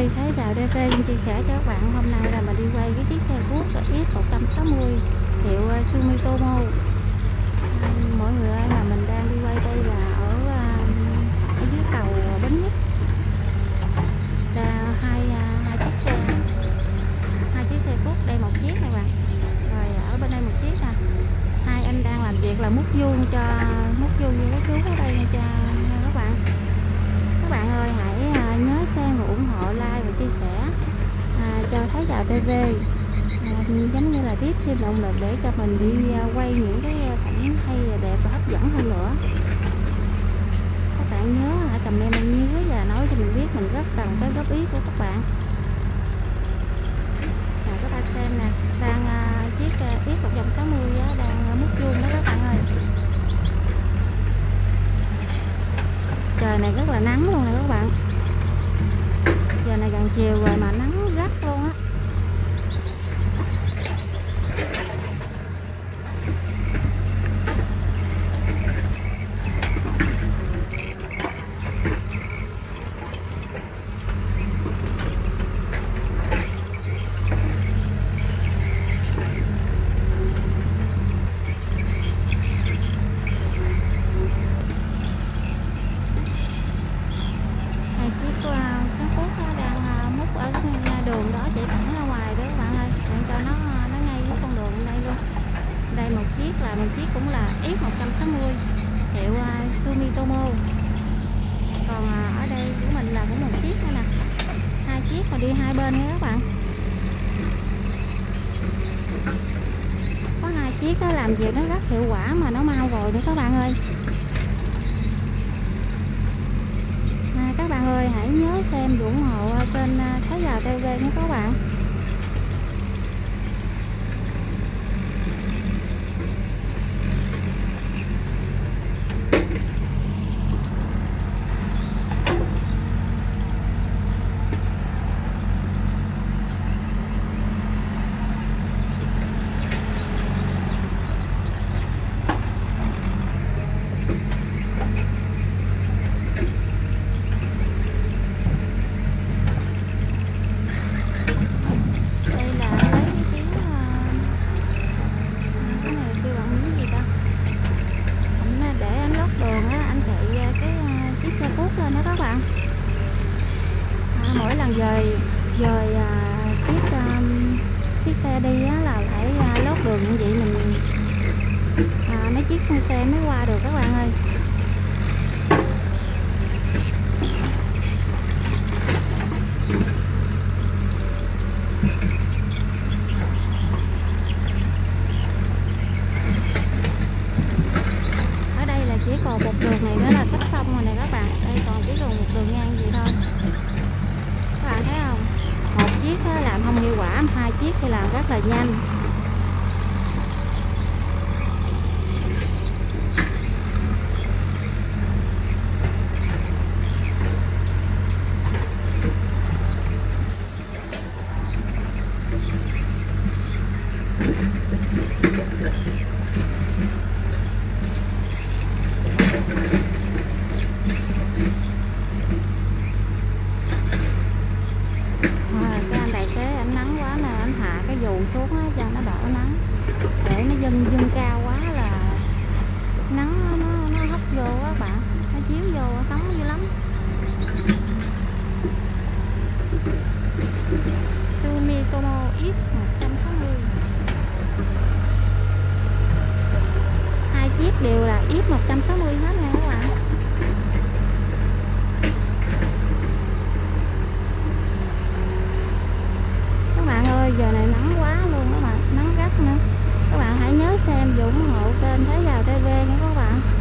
ơi, Thái chào DV chia sẻ cho các bạn hôm nay là mình đi quay cái chiếc xe cuốc X160 hiệu à, Sumitomo Mọi người ơi là mình đang đi quay đây là ở, à, ở dưới cầu Bến Nhất. Là hai, à, hai chiếc xe hai chiếc xe cuốc đây một chiếc này bạn. Rồi ở bên đây một chiếc nè. Hai anh đang làm việc là múc vuông cho múc vuông như cái chú ở đây nha cha nha các bạn các bạn ơi hãy à, nhớ xem và ủng hộ like và chia sẻ à, cho Thái Giàu TV à, giống như là tiếp thêm động lực để cho mình đi à, quay những cái cảnh hay và đẹp và hấp dẫn hơn nữa. Các bạn nhớ hãy comment bên dưới và nói cho mình biết mình rất cần cái góp ý của các bạn. À, các bạn xem nè đang uh, chiếc à, X160 à, uh, đang à, uh, múc vuông đó các bạn ơi. Trời này rất là nắng luôn nè các bạn. Giờ này gần chiều rồi mà nắng gắt luôn á hai chiếc uh, cái cuốc nó đang uh, múc ở cái đường đó chạy thẳng ra ngoài đó các bạn ơi để cho nó nó ngay với con đường đây luôn đây một chiếc là một cũng là X160 hiệu à, uh, Sumitomo còn uh, ở đây của mình là cũng một chiếc nữa nè. Hai chiếc mà đi hai bên nha các bạn. Có hai chiếc đó làm việc nó rất hiệu quả mà nó mau rồi nữa các bạn ơi. À, các bạn ơi hãy nhớ xem ủng hộ à, kênh Thế Giờ TV nhé các bạn đây là lấy cái tiếng à, cái này kêu bằng miếng gì ta anh à, để anh lót đường á anh chạy à, cái à, chiếc xe cuốc lên đó các bạn à, mỗi lần dời dời à, chiếc à, chiếc xe đi á là phải à, lót đường như vậy mình à, mấy chiếc xe mới qua được các bạn ơi ở đây là chỉ còn một đường này nữa là sắp xong rồi nè các bạn đây còn chỉ còn một đường ngang vậy thôi các bạn thấy không một chiếc á làm không hiệu quả hai chiếc thì làm rất là nhanh à, cái anh tài xế anh nắng quá nè anh hạ cái dù xuống á cho nó đỡ nắng để nó dâng dâng cao quá là nắng nó nó, hấp vô á bạn. Nó chiếu vô nóng dữ lắm. Sumitomo X160 hai chiếc đều là X160 hết nha các bạn các bạn ơi giờ này nắng quá luôn các bạn nắng gắt nữa các bạn hãy nhớ xem và ủng hộ kênh Thái Giàu TV nha các bạn.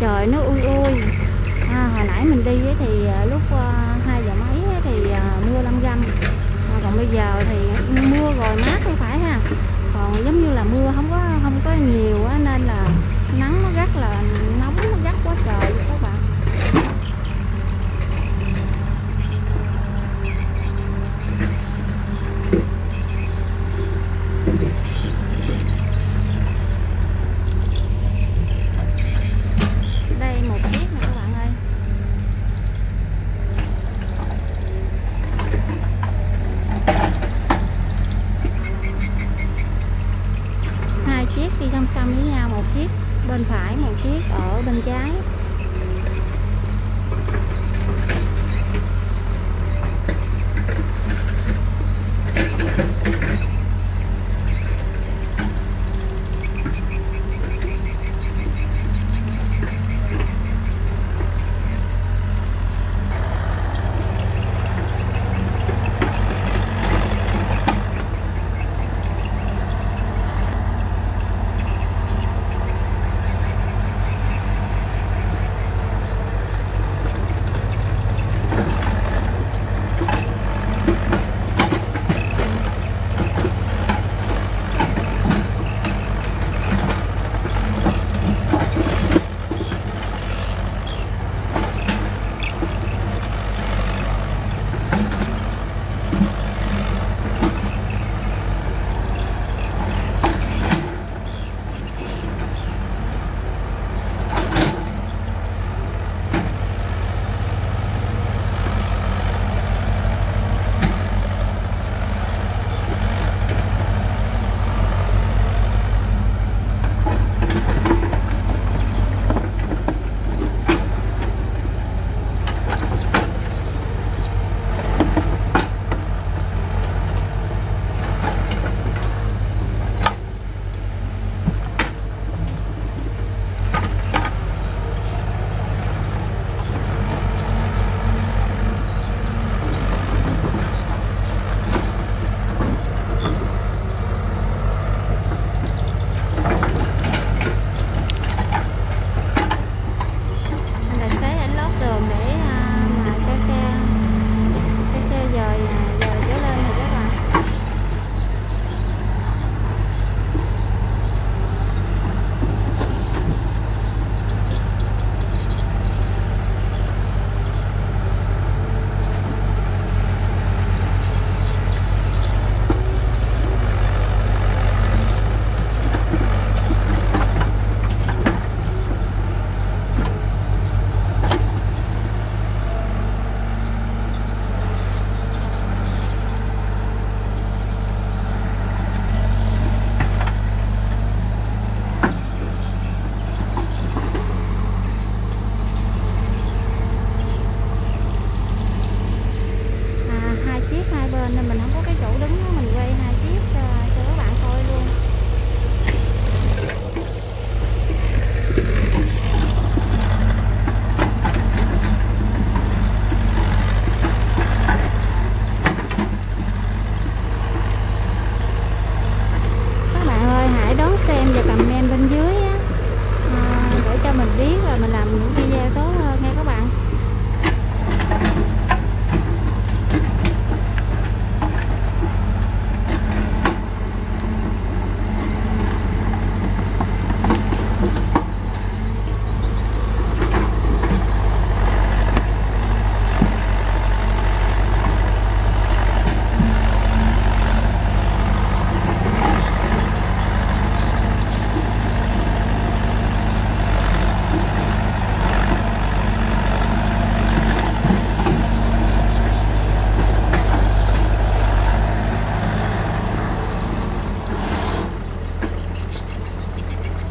trời nó ui ui. À, hồi nãy mình đi thì à, lúc à, hai giờ mấy thì à, mưa lâm găm. Còn bây giờ thì mưa rồi mát không phải ha. Còn giống như là mưa không có không có nhiều nên là nắng nó rất là nóng nó gắt quá trời các bạn.